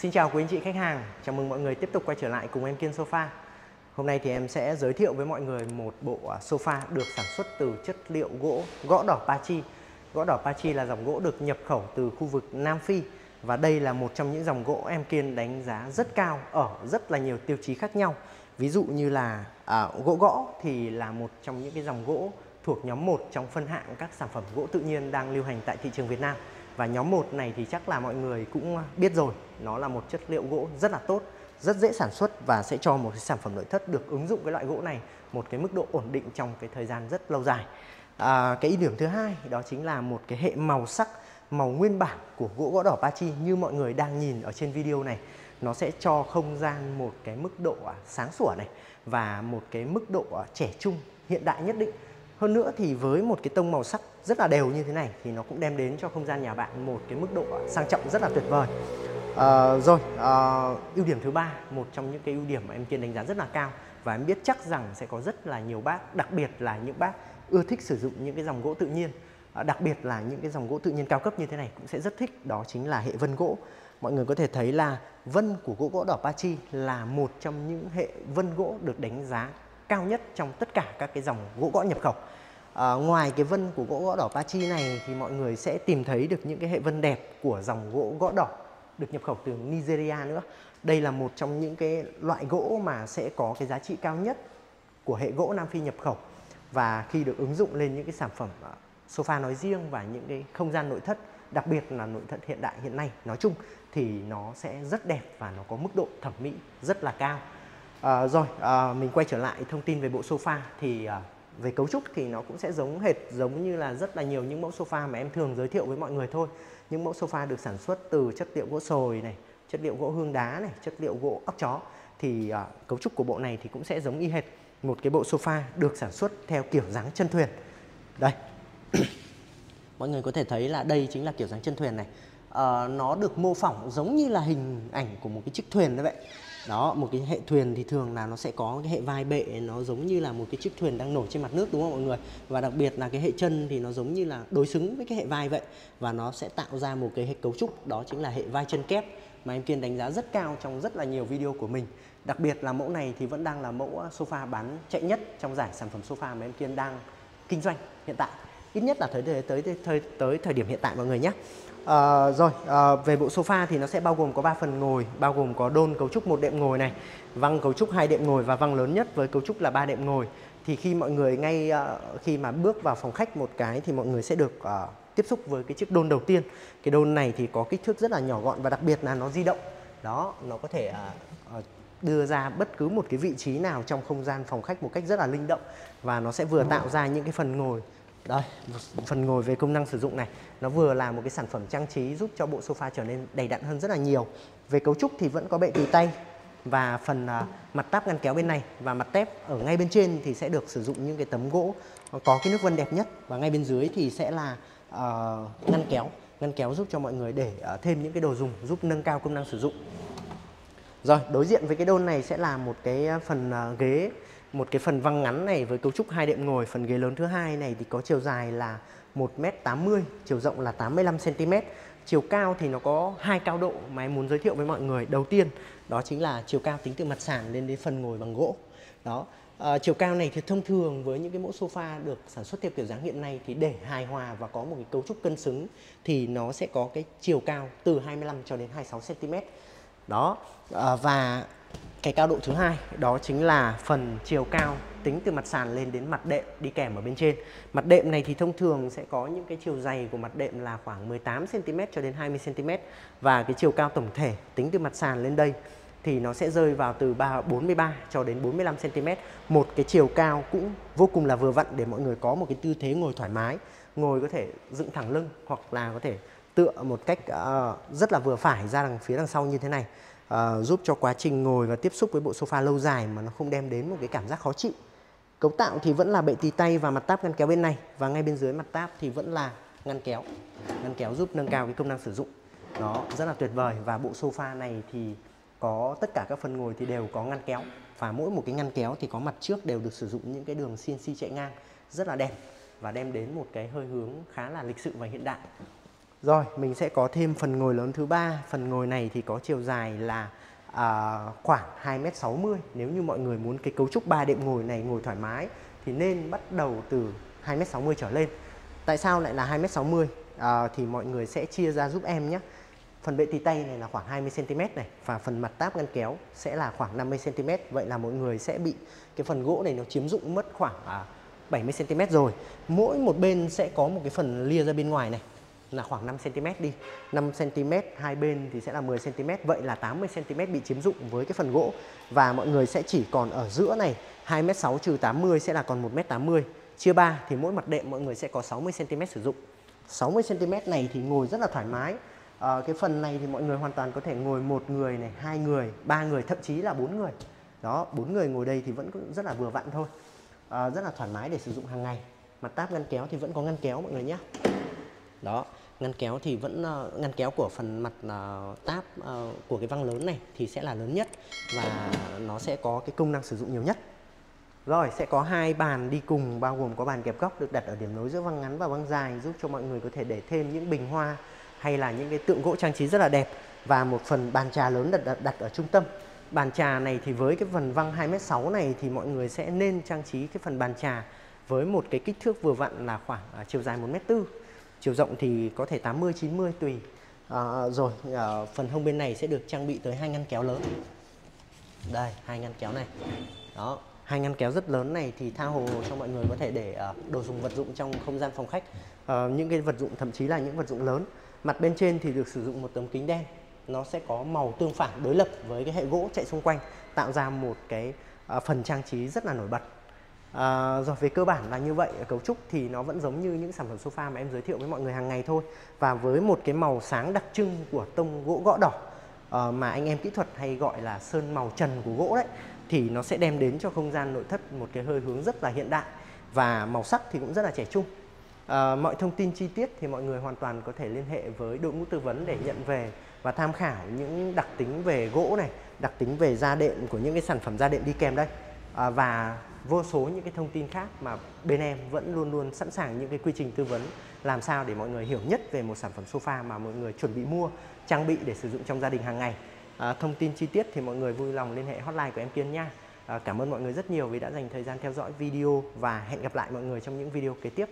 Xin chào quý anh chị khách hàng, chào mừng mọi người tiếp tục quay trở lại cùng em Kiên Sofa. Hôm nay thì em sẽ giới thiệu với mọi người một bộ à, sofa được sản xuất từ chất liệu gỗ gõ đỏ Pachi. Gõ đỏ Pachi là dòng gỗ được nhập khẩu từ khu vực Nam Phi và đây là một trong những dòng gỗ em Kiên đánh giá rất cao ở rất là nhiều tiêu chí khác nhau. Ví dụ như là à, gỗ gõ thì là một trong những cái dòng gỗ thuộc nhóm 1 trong phân hạng các sản phẩm gỗ tự nhiên đang lưu hành tại thị trường Việt Nam. Và nhóm 1 này thì chắc là mọi người cũng biết rồi, nó là một chất liệu gỗ rất là tốt, rất dễ sản xuất và sẽ cho một cái sản phẩm nội thất được ứng dụng cái loại gỗ này một cái mức độ ổn định trong cái thời gian rất lâu dài. À, cái ưu điểm thứ hai đó chính là một cái hệ màu sắc màu nguyên bản của gỗ gõ đỏ Pachi như mọi người đang nhìn ở trên video này. Nó sẽ cho không gian một cái mức độ à, sáng sủa này và một cái mức độ à, trẻ trung hiện đại nhất định. Hơn nữa thì với một cái tông màu sắc rất là đều như thế này thì nó cũng đem đến cho không gian nhà bạn một cái mức độ sang trọng rất là tuyệt vời. À, rồi, à, ưu điểm thứ ba, một trong những cái ưu điểm mà em Kiên đánh giá rất là cao và em biết chắc rằng sẽ có rất là nhiều bác, đặc biệt là những bác ưa thích sử dụng những cái dòng gỗ tự nhiên, à, đặc biệt là những cái dòng gỗ tự nhiên cao cấp như thế này cũng sẽ rất thích, đó chính là hệ vân gỗ. Mọi người có thể thấy là vân của gỗ gỗ đỏ Pachi là một trong những hệ vân gỗ được đánh giá cao nhất trong tất cả các cái dòng gỗ gõ nhập khẩu. À, ngoài cái vân của gỗ gõ đỏ Pachi này thì mọi người sẽ tìm thấy được những cái hệ vân đẹp của dòng gỗ gõ đỏ được nhập khẩu từ Nigeria nữa. Đây là một trong những cái loại gỗ mà sẽ có cái giá trị cao nhất của hệ gỗ Nam Phi nhập khẩu và khi được ứng dụng lên những cái sản phẩm ờ, sofa nói riêng và những cái không gian nội thất đặc biệt là nội thất hiện đại hiện nay nói chung thì nó sẽ rất đẹp và nó có mức độ thẩm mỹ rất là cao À, rồi à, mình quay trở lại thông tin về bộ sofa thì à, về cấu trúc thì nó cũng sẽ giống hệt giống như là rất là nhiều những mẫu sofa mà em thường giới thiệu với mọi người thôi. Những mẫu sofa được sản xuất từ chất liệu gỗ sồi này chất liệu gỗ hương đá này chất liệu gỗ ốc chó. Thì uh, cấu trúc của bộ này thì cũng sẽ giống y hệt một cái bộ sofa được sản xuất theo kiểu dáng chân thuyền. Đây. Mọi người có thể thấy là đây chính là kiểu dáng chân thuyền này. Uh, nó được mô phỏng giống như là hình ảnh của một cái chiếc thuyền như vậy đó một cái hệ thuyền thì thường là nó sẽ có cái hệ vai bệ nó giống như là một cái chiếc thuyền đang nổi trên mặt nước đúng không mọi người? Và đặc biệt là cái hệ chân thì nó giống như là đối xứng với cái hệ vai vậy. Và nó sẽ tạo ra một cái hệ cấu trúc đó chính là hệ vai chân kép mà em Kiên đánh giá rất cao trong rất là nhiều video của mình. Đặc biệt là mẫu này thì vẫn đang là mẫu sofa bán chạy nhất trong giải sản phẩm sofa mà em Kiên đang kinh doanh hiện tại. Ít nhất là tới tới tới tới, tới thời điểm hiện tại mọi người nhé. À, rồi à, về bộ sofa thì nó sẽ bao gồm có 3 phần ngồi bao gồm có đôn cấu trúc một đệm ngồi này văng cấu trúc hai đệm ngồi và văng lớn nhất với cấu trúc là ba đệm ngồi. Thì khi mọi người ngay uh, khi mà bước vào phòng khách một cái thì mọi người sẽ được uh, tiếp xúc với cái chiếc đôn đầu tiên. Cái đôn này thì có kích thước rất là nhỏ gọn và đặc biệt là nó di động. Đó nó có thể uh, uh, đưa ra bất cứ một cái vị trí nào trong không gian phòng khách một cách rất là linh động và nó sẽ vừa tạo ra những cái phần ngồi đây phần ngồi về công năng sử dụng này. Nó vừa là một cái sản phẩm trang trí giúp cho bộ sofa trở nên đầy đặn hơn rất là nhiều. Về cấu trúc thì vẫn có bệ tùy tay và phần uh, mặt táp ngăn kéo bên này và mặt tép ở ngay bên trên thì sẽ được sử dụng những cái tấm gỗ có cái nước vân đẹp nhất. Và ngay bên dưới thì sẽ là uh, ngăn kéo ngăn kéo giúp cho mọi người để uh, thêm những cái đồ dùng giúp nâng cao công năng sử dụng. Rồi đối diện với cái đôn này sẽ là một cái ờ, phần uh, ghế một cái phần văng ngắn này với cấu trúc hai đệm ngồi phần ghế lớn thứ hai này thì có chiều dài là 1m80 chiều rộng là 85cm chiều cao thì nó có hai cao độ mà em muốn giới thiệu với mọi người. Đầu tiên đó chính là chiều cao tính từ mặt sàn lên đến phần ngồi bằng gỗ. Đó. À, chiều cao này thì thông thường với những cái mẫu sofa được sản xuất theo kiểu dáng hiện nay thì để hài hòa và có một cái cấu trúc cân xứng thì nó sẽ có cái chiều cao từ 25 cho đến 26 cm đó. À, và cái cao độ thứ hai đó chính là phần chiều cao tính từ mặt sàn lên đến mặt đệm đi kèm ở bên trên. Mặt đệm này thì thông thường sẽ có những cái chiều dày của mặt đệm là khoảng 18 cm cho đến 20 cm và cái chiều cao tổng thể tính từ mặt sàn lên đây thì nó sẽ rơi vào từ 3 43 cho đến 45 cm. Một cái chiều cao cũng vô cùng là vừa vặn để mọi người có một cái tư thế ngồi thoải mái, ngồi có thể dựng thẳng lưng hoặc là có thể tựa một cách uh, rất là vừa phải ra đằng phía đằng sau như thế này uh, giúp cho quá trình ngồi và tiếp xúc với bộ sofa lâu dài mà nó không đem đến một cái cảm giác khó chịu. Cấu tạo thì vẫn là bệ tì tay và mặt táp ngăn kéo bên này và ngay bên dưới mặt táp thì vẫn là ngăn kéo. Ngăn kéo giúp nâng cao cái công năng sử dụng. Đó, rất là tuyệt vời và bộ sofa này thì có tất cả các phần ngồi thì đều có ngăn kéo và mỗi một cái ngăn kéo thì có mặt trước đều được sử dụng những cái đường CNC chạy ngang rất là đẹp và đem đến một cái hơi hướng khá là lịch sự và hiện đại. Rồi, mình sẽ có thêm phần ngồi lớn thứ ba. Phần ngồi này thì có chiều dài là à, khoảng 2m60. Nếu như mọi người muốn cái cấu trúc 3 đệm ngồi này ngồi thoải mái thì nên bắt đầu từ 2m60 trở lên. Tại sao lại là 2m60? À, thì mọi người sẽ chia ra giúp em nhé. Phần bệ tì tay này là khoảng 20cm này và phần mặt táp ngăn kéo sẽ là khoảng 50cm. Vậy là mọi người sẽ bị cái phần gỗ này nó chiếm dụng mất khoảng à, 70cm rồi. Mỗi một bên sẽ có một cái phần lia ra bên ngoài này là khoảng 5cm đi. 5cm hai bên thì sẽ là 10cm Vậy là 80cm bị chiếm dụng với cái phần gỗ. Và mọi người sẽ chỉ còn ở giữa này 2m6 trừ 80 sẽ là còn 1m80 Chia 3 thì mỗi mặt đệm mọi người sẽ có 60cm sử dụng. 60cm này thì ngồi rất là thoải mái. À, Cái phần này thì mọi người hoàn toàn có thể ngồi một người này, hai người, ba người, thậm chí là bốn người. Đó, bốn người ngồi đây thì vẫn rất là vừa vặn thôi. À, Rất là thoải mái để sử dụng hàng ngày. Mặt táp ngăn kéo thì vẫn có ngăn kéo mọi người nhé. Đó ngăn kéo thì vẫn uh, ngăn kéo của phần mặt uh, táp uh, của cái văng lớn này thì sẽ là lớn nhất và nó sẽ có cái công năng sử dụng nhiều nhất. Rồi sẽ có hai bàn đi cùng bao gồm có bàn kẹp góc được đặt ở điểm nối giữa văng ngắn và văng dài giúp cho mọi người có thể để thêm những bình hoa hay là những cái tượng gỗ trang trí rất là đẹp và một phần bàn trà lớn đặt, đặt, đặt ở trung tâm. Bàn trà này thì với cái phần văng 2m6 này thì mọi người sẽ nên trang trí cái phần bàn trà với một cái kích thước vừa vặn là khoảng uh, chiều dài 1m4 chiều rộng thì có thể 80 90 tùy. À, rồi à, phần hông bên này sẽ được trang bị tới hai ngăn kéo lớn. Đây hai ngăn kéo này. Đó hai ngăn kéo rất lớn này thì tha hồ cho mọi người có thể để uh, đồ dùng vật dụng trong không gian phòng khách. Uh, những cái vật dụng thậm chí là những vật dụng lớn. Mặt bên trên thì được sử dụng một tấm kính đen. Nó sẽ có màu tương phản đối lập với cái hệ gỗ chạy xung quanh tạo ra một cái uh, phần trang trí rất là nổi bật. À, rồi về cơ bản là như vậy cấu trúc thì nó vẫn giống như những sản phẩm sofa mà em giới thiệu với mọi người hàng ngày thôi. Và với một cái màu sáng đặc trưng của tông gỗ gõ đỏ à, mà anh em kỹ thuật hay gọi là sơn màu trần của gỗ đấy thì nó sẽ đem đến cho không gian nội thất một cái hơi hướng rất là hiện đại và màu sắc thì cũng rất là trẻ trung. À, mọi thông tin chi tiết thì mọi người hoàn toàn có thể liên hệ với đội ngũ tư vấn để nhận về và tham khảo những đặc tính về gỗ này đặc tính về da đệm của những cái sản phẩm da đệm đi kèm đây. À, và vô số những cái thông tin khác mà bên em vẫn luôn luôn sẵn sàng những cái quy trình tư vấn làm sao để mọi người hiểu nhất về một sản phẩm sofa mà mọi người chuẩn bị mua trang bị để sử dụng trong gia đình hàng ngày. À, thông tin chi tiết thì mọi người vui lòng liên hệ hotline của em Kiên nha. À, cảm ơn mọi người rất nhiều vì đã dành thời gian theo dõi video và hẹn gặp lại mọi người trong những video kế tiếp.